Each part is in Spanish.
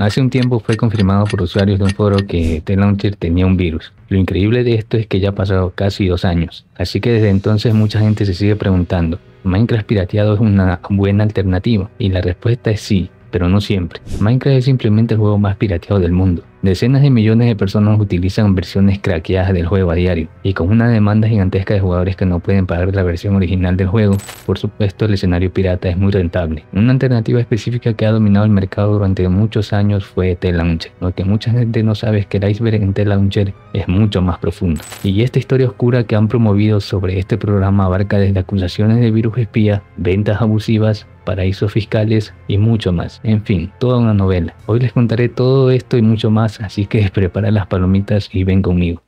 Hace un tiempo fue confirmado por usuarios de un foro que T-Launcher tenía un virus. Lo increíble de esto es que ya ha pasado casi dos años, así que desde entonces mucha gente se sigue preguntando, ¿Minecraft pirateado es una buena alternativa? Y la respuesta es sí, pero no siempre. Minecraft es simplemente el juego más pirateado del mundo. Decenas de millones de personas utilizan versiones craqueadas del juego a diario, y con una demanda gigantesca de jugadores que no pueden pagar la versión original del juego, por supuesto el escenario pirata es muy rentable. Una alternativa específica que ha dominado el mercado durante muchos años fue T-Launcher. Lo que mucha gente no sabe es que el iceberg en T-Launcher es mucho más profundo. Y esta historia oscura que han promovido sobre este programa abarca desde acusaciones de virus espía, ventas abusivas, paraísos fiscales y mucho más. En fin, toda una novela. Hoy les contaré todo esto y mucho más, así que prepara las palomitas y ven conmigo.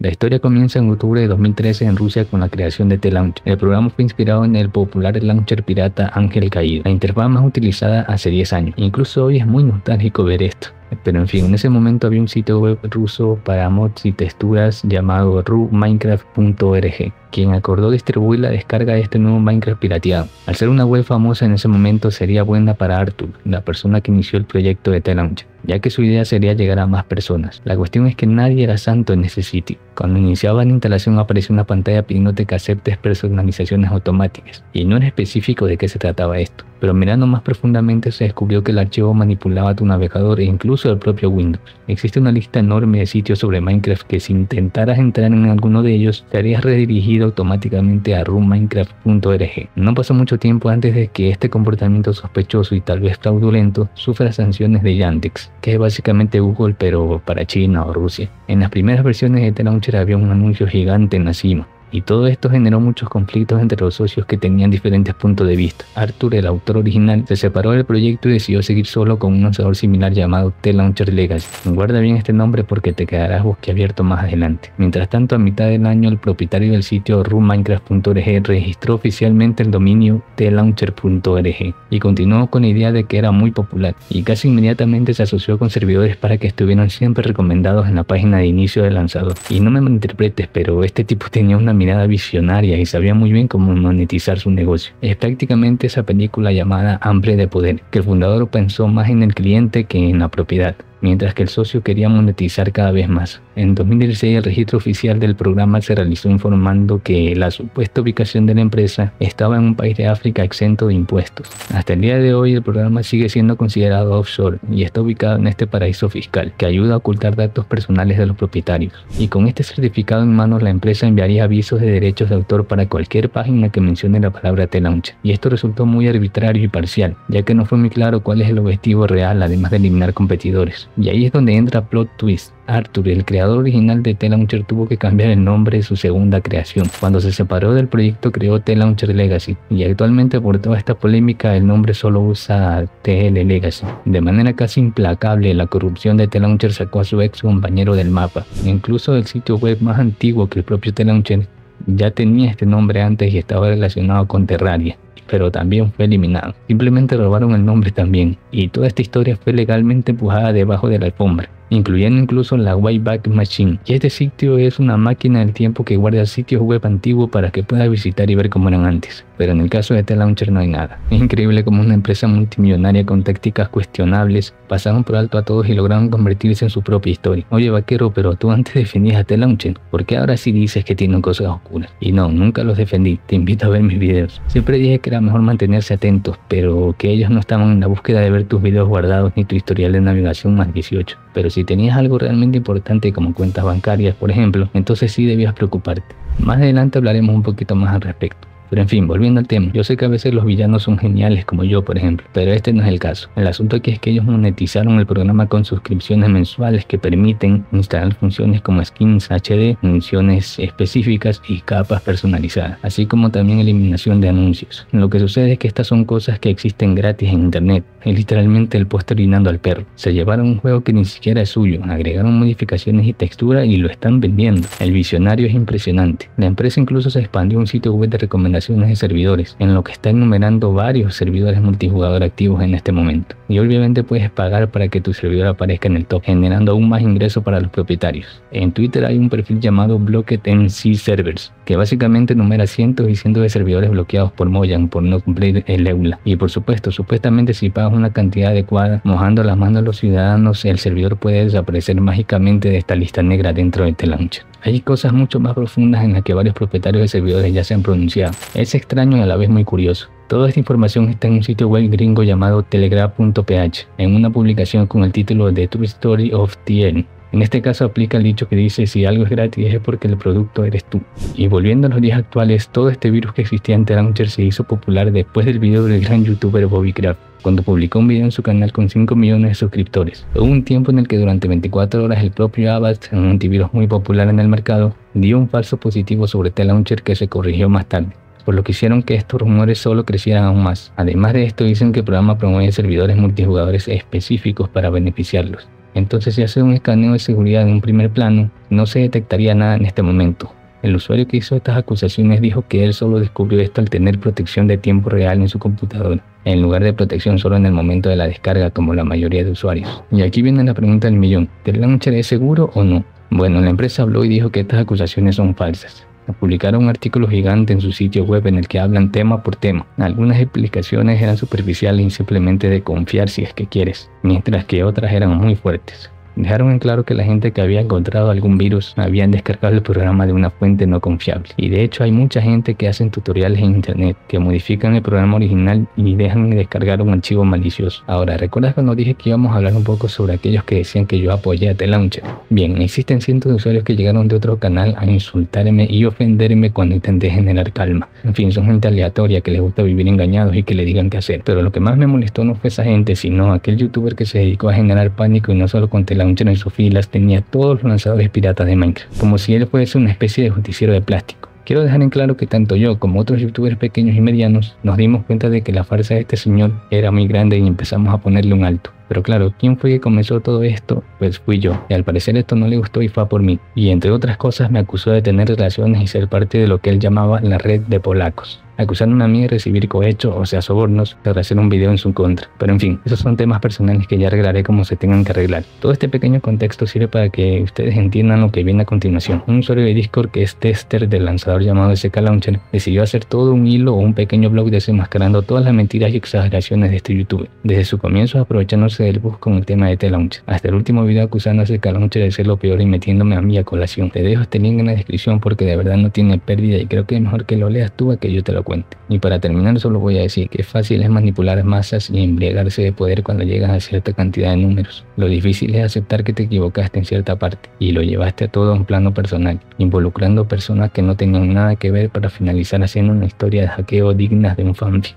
La historia comienza en octubre de 2013 en Rusia con la creación de T-Launcher. El programa fue inspirado en el popular launcher pirata Ángel Caído, la interfaz más utilizada hace 10 años. Incluso hoy es muy nostálgico ver esto. Pero en fin, en ese momento había un sitio web ruso para mods y texturas llamado ruminecraft.org, quien acordó distribuir la descarga de este nuevo Minecraft pirateado. Al ser una web famosa en ese momento sería buena para Arthur, la persona que inició el proyecto de T-Launcher, ya que su idea sería llegar a más personas. La cuestión es que nadie era santo en ese sitio. Cuando iniciaba la instalación apareció una pantalla pidiéndote que aceptes personalizaciones automáticas, y no era específico de qué se trataba esto pero mirando más profundamente se descubrió que el archivo manipulaba tu navegador e incluso el propio Windows. Existe una lista enorme de sitios sobre Minecraft que si intentaras entrar en alguno de ellos, te harías redirigido automáticamente a roomminecraft.org. No pasó mucho tiempo antes de que este comportamiento sospechoso y tal vez fraudulento sufra sanciones de Yandex, que es básicamente Google pero para China o Rusia. En las primeras versiones de T-Launcher había un anuncio gigante en la cima, y todo esto generó muchos conflictos entre los socios que tenían diferentes puntos de vista. Arthur, el autor original, se separó del proyecto y decidió seguir solo con un lanzador similar llamado T-Launcher Legacy. Guarda bien este nombre porque te quedarás boquiabierto más adelante. Mientras tanto, a mitad del año, el propietario del sitio roomminecraft.org registró oficialmente el dominio tlauncher.org y continuó con la idea de que era muy popular y casi inmediatamente se asoció con servidores para que estuvieran siempre recomendados en la página de inicio del lanzador. Y no me malinterpretes, pero este tipo tenía una mirada visionaria y sabía muy bien cómo monetizar su negocio. Es prácticamente esa película llamada Hambre de Poder, que el fundador pensó más en el cliente que en la propiedad mientras que el socio quería monetizar cada vez más. En 2016 el registro oficial del programa se realizó informando que la supuesta ubicación de la empresa estaba en un país de África exento de impuestos. Hasta el día de hoy el programa sigue siendo considerado offshore y está ubicado en este paraíso fiscal que ayuda a ocultar datos personales de los propietarios. Y con este certificado en manos la empresa enviaría avisos de derechos de autor para cualquier página que mencione la palabra T-Launcher. Y esto resultó muy arbitrario y parcial, ya que no fue muy claro cuál es el objetivo real además de eliminar competidores. Y ahí es donde entra Plot Twist. Arthur, el creador original de T-Launcher, tuvo que cambiar el nombre de su segunda creación. Cuando se separó del proyecto creó T-Launcher Legacy y actualmente por toda esta polémica el nombre solo usa TL Legacy. De manera casi implacable la corrupción de T-Launcher sacó a su ex compañero del mapa. Incluso el sitio web más antiguo que el propio T-Launcher ya tenía este nombre antes y estaba relacionado con Terraria pero también fue eliminado. Simplemente robaron el nombre también, y toda esta historia fue legalmente empujada debajo de la alfombra incluyendo incluso la Wayback Machine. Y este sitio es una máquina del tiempo que guarda sitios web antiguos para que puedas visitar y ver cómo eran antes. Pero en el caso de T-Launcher no hay nada. Es increíble como una empresa multimillonaria con tácticas cuestionables pasaron por alto a todos y lograron convertirse en su propia historia. Oye vaquero, pero tú antes defendías a T-Launcher, ¿por qué ahora sí dices que tienen cosas oscuras? Y no, nunca los defendí, te invito a ver mis videos. Siempre dije que era mejor mantenerse atentos, pero que ellos no estaban en la búsqueda de ver tus videos guardados ni tu historial de navegación más 18. Pero si tenías algo realmente importante como cuentas bancarias, por ejemplo, entonces sí debías preocuparte. Más adelante hablaremos un poquito más al respecto. Pero en fin, volviendo al tema, yo sé que a veces los villanos son geniales como yo, por ejemplo, pero este no es el caso. El asunto aquí es que ellos monetizaron el programa con suscripciones mensuales que permiten instalar funciones como skins HD, funciones específicas y capas personalizadas, así como también eliminación de anuncios. Lo que sucede es que estas son cosas que existen gratis en internet. Es literalmente el poste orinando al perro. Se llevaron un juego que ni siquiera es suyo, agregaron modificaciones y textura y lo están vendiendo. El visionario es impresionante. La empresa incluso se expandió un sitio web de recomendaciones de servidores, en lo que está enumerando varios servidores multijugador activos en este momento. Y obviamente puedes pagar para que tu servidor aparezca en el top, generando aún más ingresos para los propietarios. En Twitter hay un perfil llamado Blocket MC Servers, que básicamente enumera cientos y cientos de servidores bloqueados por Mojang por no cumplir el EULA. Y por supuesto, supuestamente si pagas una cantidad adecuada, mojando las manos a los ciudadanos, el servidor puede desaparecer mágicamente de esta lista negra dentro de este launcher. Hay cosas mucho más profundas en las que varios propietarios de servidores ya se han pronunciado. Es extraño y a la vez muy curioso. Toda esta información está en un sitio web gringo llamado telegraph.ph, en una publicación con el título The True Story of TN. En este caso aplica el dicho que dice si algo es gratis es porque el producto eres tú. Y volviendo a los días actuales, todo este virus que existía en Launcher se hizo popular después del video del gran youtuber Bobby Craft cuando publicó un video en su canal con 5 millones de suscriptores. Hubo un tiempo en el que durante 24 horas el propio Avast, un antivirus muy popular en el mercado, dio un falso positivo sobre T-Launcher que se corrigió más tarde por lo que hicieron que estos rumores solo crecieran aún más. Además de esto, dicen que el programa promueve servidores multijugadores específicos para beneficiarlos. Entonces, si hace un escaneo de seguridad en un primer plano, no se detectaría nada en este momento, el usuario que hizo estas acusaciones dijo que él solo descubrió esto al tener protección de tiempo real en su computadora, en lugar de protección solo en el momento de la descarga como la mayoría de usuarios. Y aquí viene la pregunta del millón, ¿el launcher es seguro o no? Bueno, la empresa habló y dijo que estas acusaciones son falsas. Publicaron un artículo gigante en su sitio web en el que hablan tema por tema. Algunas explicaciones eran superficiales y simplemente de confiar si es que quieres, mientras que otras eran muy fuertes. Dejaron en claro que la gente que había encontrado algún virus habían descargado el programa de una fuente no confiable. Y de hecho hay mucha gente que hacen tutoriales en internet que modifican el programa original y dejan de descargar un archivo malicioso. Ahora, ¿recuerdas cuando dije que íbamos a hablar un poco sobre aquellos que decían que yo apoyé a T-Launcher? Bien, existen cientos de usuarios que llegaron de otro canal a insultarme y ofenderme cuando intenté generar calma. En fin, son gente aleatoria que les gusta vivir engañados y que le digan qué hacer. Pero lo que más me molestó no fue esa gente, sino aquel youtuber que se dedicó a generar pánico y no solo con T-Launcher en sus filas tenía todos los lanzadores piratas de Minecraft, como si él fuese una especie de justiciero de plástico. Quiero dejar en claro que tanto yo como otros youtubers pequeños y medianos nos dimos cuenta de que la farsa de este señor era muy grande y empezamos a ponerle un alto. Pero claro, ¿quién fue que comenzó todo esto? Pues fui yo. Y al parecer esto no le gustó y fue por mí. Y entre otras cosas me acusó de tener relaciones y ser parte de lo que él llamaba la red de polacos acusando a mí de recibir cohecho, o sea, sobornos, de hacer un video en su contra. Pero en fin, esos son temas personales que ya arreglaré como se tengan que arreglar. Todo este pequeño contexto sirve para que ustedes entiendan lo que viene a continuación. Un usuario de Discord que es tester del lanzador llamado SK Launcher decidió hacer todo un hilo o un pequeño blog desenmascarando todas las mentiras y exageraciones de este youtuber. Desde su comienzo aprovechándose del bug con el tema de T-Launcher, hasta el último video acusando a Launcher de ser lo peor y metiéndome a mí a colación. Te dejo este link en la descripción porque de verdad no tiene pérdida y creo que es mejor que lo leas tú a que yo te lo y para terminar solo voy a decir que fácil es manipular masas y embriagarse de poder cuando llegas a cierta cantidad de números. Lo difícil es aceptar que te equivocaste en cierta parte y lo llevaste a todo a un plano personal, involucrando personas que no tenían nada que ver para finalizar haciendo una historia de hackeo digna de un fanfic.